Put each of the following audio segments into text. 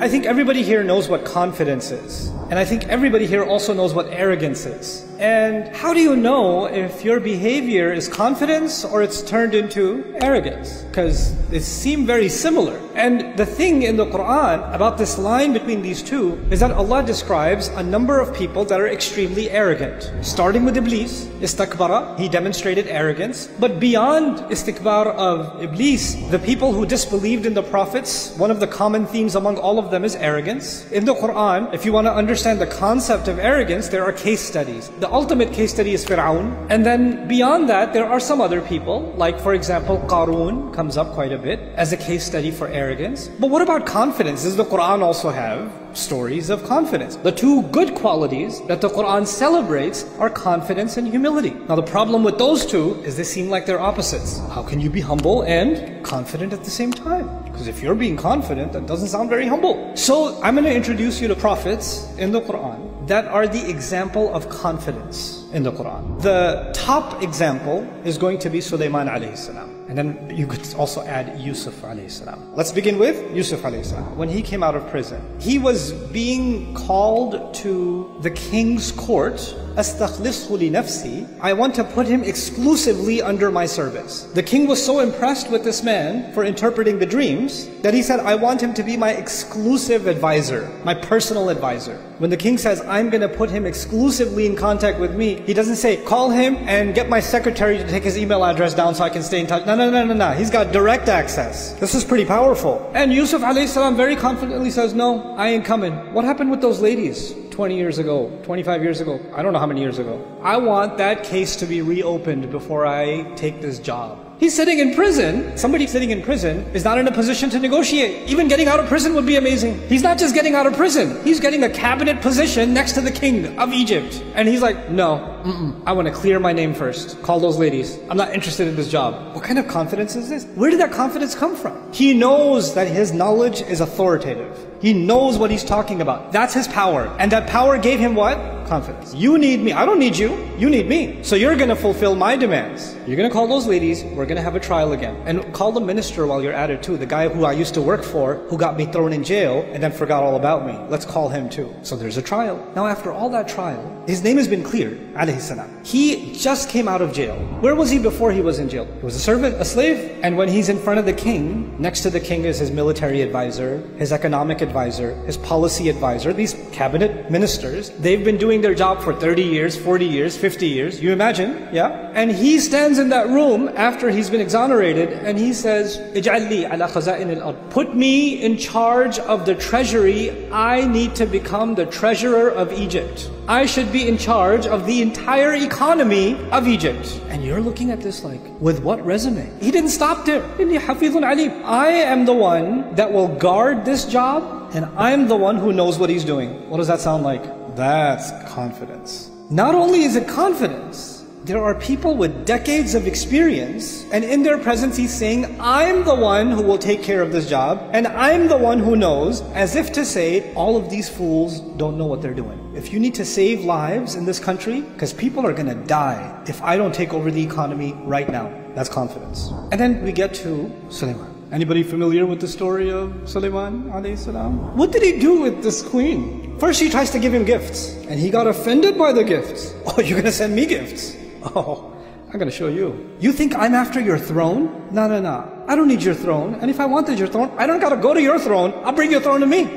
I think everybody here knows what confidence is. And I think everybody here also knows what arrogance is. And how do you know if your behavior is confidence or it's turned into arrogance? Because they seem very similar. And the thing in the Quran about this line between these two is that Allah describes a number of people that are extremely arrogant. Starting with Iblis, istakbara, he demonstrated arrogance. But beyond istikbar of Iblis, the people who disbelieved in the prophets, one of the common themes among all of them is arrogance. In the Quran, if you want to understand the concept of arrogance, there are case studies. The ultimate case study is Fir'aun. And then beyond that, there are some other people, like for example, Qarun comes up quite a bit as a case study for arrogance. But what about confidence? Does the Quran also have stories of confidence? The two good qualities that the Quran celebrates are confidence and humility. Now the problem with those two is they seem like they're opposites. How can you be humble and confident at the same time? Because if you're being confident, that doesn't sound very humble. So I'm going to introduce you to prophets in the Quran that are the example of confidence in the Quran. The top example is going to be Sulaiman alayhi salam. And then you could also add Yusuf alayhi salam. Let's begin with Yusuf alayhi salam. When he came out of prison, he was being called to the king's court أستخلصه لنفسي I want to put him exclusively under my service. The king was so impressed with this man for interpreting the dreams that he said, I want him to be my exclusive advisor, my personal advisor. When the king says, I'm going to put him exclusively in contact with me, he doesn't say, call him and get my secretary to take his email address down so I can stay in touch. No, no, no, no, no. He's got direct access. This is pretty powerful. And Yusuf alayhi salam very confidently says, no, I ain't coming. What happened with those ladies? 20 years ago, 25 years ago, I don't know how many years ago. I want that case to be reopened before I take this job. He's sitting in prison. Somebody sitting in prison is not in a position to negotiate. Even getting out of prison would be amazing. He's not just getting out of prison. He's getting a cabinet position next to the king of Egypt. And he's like, no, mm-mm, I want to clear my name first. Call those ladies. I'm not interested in this job. What kind of confidence is this? Where did that confidence come from? He knows that his knowledge is authoritative. He knows what he's talking about. That's his power. And that power gave him what? Confidence. You need me. I don't need you. You need me. So you're going to fulfill my demands. You're going to call those ladies. We're going to have a trial again. And call the minister while you're at it too. The guy who I used to work for, who got me thrown in jail and then forgot all about me. Let's call him too. So there's a trial. Now after all that trial, his name has been cleared. He just came out of jail. Where was he before he was in jail? He was a servant, a slave. And when he's in front of the king, next to the king is his military advisor, his economic advisor, his policy advisor, these cabinet ministers. They've been doing their job for 30 years, 40 years, 50 years. You imagine? Yeah? And he stands in that room after he's been exonerated and he says, "Ij'alli khaza'in al-ard." Put me in charge of the treasury. I need to become the treasurer of Egypt. I should be in charge of the entire economy of Egypt. And you're looking at this like, with what resume? He didn't stop there. Inni hafidhun alim. I am the one that will guard this job and I'm the one who knows what he's doing. What does that sound like? That's confidence. Not only is it confidence, there are people with decades of experience, and in their presence he's saying, I'm the one who will take care of this job, and I'm the one who knows, as if to say, all of these fools don't know what they're doing. If you need to save lives in this country, because people are gonna die if I don't take over the economy right now. That's confidence. And then we get to Sulaiman. Anybody familiar with the story of Sulaiman alayhi salam? What did he do with this queen? First she tries to give him gifts, and he got offended by the gifts. Oh, you're gonna send me gifts? Oh, I'm gonna show you. You think I'm after your throne? No, no, no. I don't need your throne. And if I wanted your throne, I don't gotta go to your throne. I'll bring your throne to me.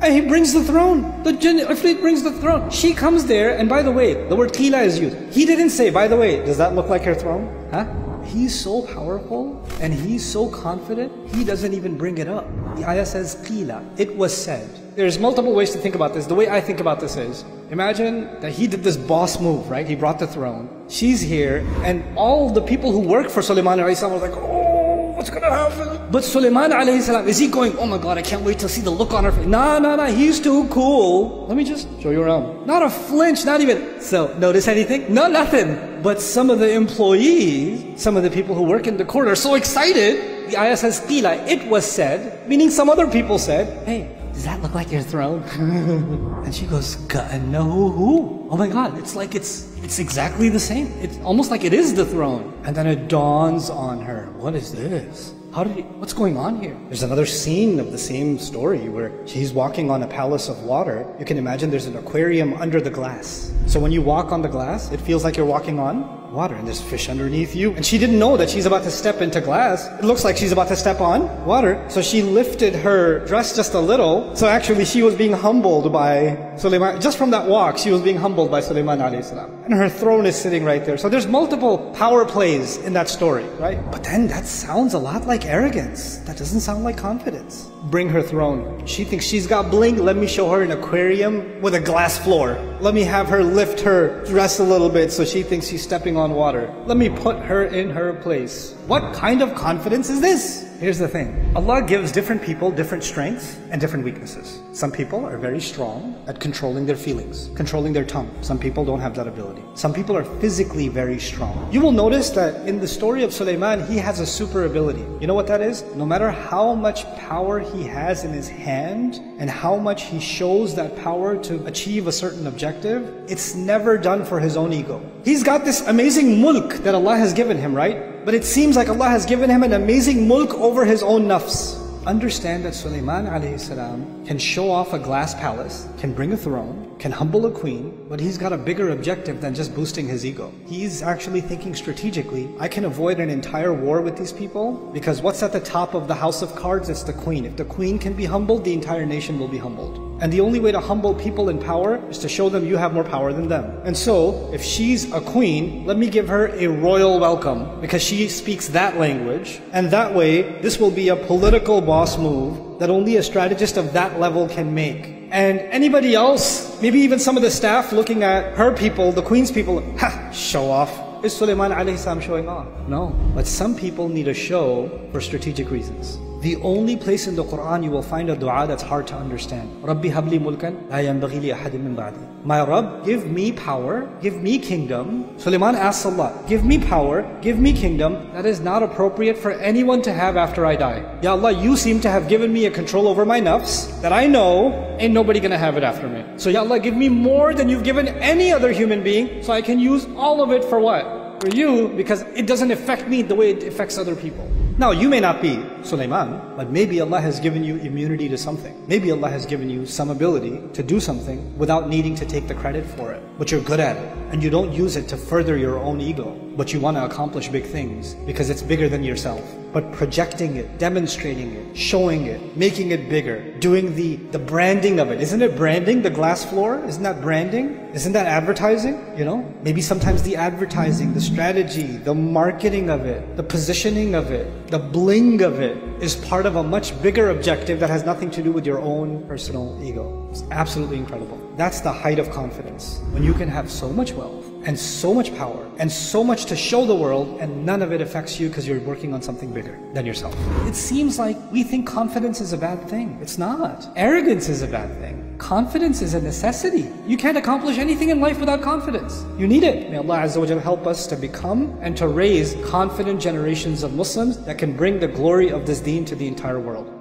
and he brings the throne. The jinn Ifrit brings the throne. She comes there, and by the way, the word qila is used. He didn't say, by the way, does that look like her throne? Huh? He's so powerful and he's so confident, he doesn't even bring it up. The ayah says, qila. It was said. There's multiple ways to think about this. The way I think about this is, imagine that he did this boss move, right? He brought the throne. She's here, and all the people who work for Sulaiman alayhi salam like, oh, what's gonna happen? But Sulaiman alayhi salam, is he going, oh my god, I can't wait to see the look on her face. Nah, nah, nah, he's too cool. Let me just show you around. Not a flinch, not even. So, notice anything? No, nothing. But some of the employees, some of the people who work in the court are so excited. The ayah says, it was said, meaning some other people said, hey, does that look like your throne? and she goes, who? Oh my God, it's like it's it's exactly the same. It's almost like it is the throne. And then it dawns on her, what is this? How did he, what's going on here? There's another scene of the same story where she's walking on a palace of water. You can imagine there's an aquarium under the glass. So when you walk on the glass, it feels like you're walking on water and there's fish underneath you. And she didn't know that she's about to step into glass. It looks like she's about to step on water. So she lifted her dress just a little. So actually she was being humbled by Sulaiman. Just from that walk, she was being humbled by Sulaiman salam. And her throne is sitting right there. So there's multiple power plays in that story, right? But then that sounds a lot like arrogance. That doesn't sound like confidence. Bring her throne. She thinks she's got bling. Let me show her an aquarium with a glass floor. Let me have her lift her dress a little bit so she thinks she's stepping on water. Let me put her in her place. What kind of confidence is this? Here's the thing. Allah gives different people different strengths and different weaknesses. Some people are very strong at controlling their feelings, controlling their tongue. Some people don't have that ability. Some people are physically very strong. You will notice that in the story of Sulaiman, he has a super ability. You know what that is? No matter how much power he has in his hand and how much he shows that power to achieve a certain objective, it's never done for his own ego. He's got this amazing mulk that Allah has given him, right? But it seems like Allah has given him an amazing mulk over his own nafs. Understand that Sulaiman alayhi can show off a glass palace, can bring a throne, can humble a queen, but he's got a bigger objective than just boosting his ego. He's actually thinking strategically, I can avoid an entire war with these people because what's at the top of the house of cards? It's the queen. If the queen can be humbled, the entire nation will be humbled. And the only way to humble people in power is to show them you have more power than them. And so, if she's a queen, let me give her a royal welcome because she speaks that language. And that way, this will be a political boss move that only a strategist of that level can make. And anybody else, maybe even some of the staff looking at her people, the queen's people, ha, show off. Is Sulaiman alayhi showing off? No. But some people need a show for strategic reasons. The only place in the Quran you will find a dua that's hard to understand. Rabbi habli mulkan min ba'di. My Rabb, give me power, give me kingdom. Sulaiman asks Allah, give me power, give me kingdom that is not appropriate for anyone to have after I die. Ya Allah, you seem to have given me a control over my nafs that I know ain't nobody gonna have it after me. So Ya Allah, give me more than you've given any other human being so I can use all of it for what? For you, because it doesn't affect me the way it affects other people. Now, you may not be Sulaiman, but maybe Allah has given you immunity to something. Maybe Allah has given you some ability to do something without needing to take the credit for it. But you're good at it, and you don't use it to further your own ego, but you want to accomplish big things because it's bigger than yourself. But projecting it, demonstrating it, showing it, making it bigger, doing the, the branding of it. Isn't it branding, the glass floor? Isn't that branding? Isn't that advertising? You know, maybe sometimes the advertising, the strategy, the marketing of it, the positioning of it, the bling of it is part of a much bigger objective that has nothing to do with your own personal ego. It's absolutely incredible. That's the height of confidence. When you can have so much wealth and so much power and so much to show the world and none of it affects you because you're working on something bigger than yourself. It seems like we think confidence is a bad thing. It's not. Arrogance is a bad thing. Confidence is a necessity. You can't accomplish anything in life without confidence. You need it. May Allah Azza wa help us to become and to raise confident generations of Muslims that can bring the glory of this deen to the entire world.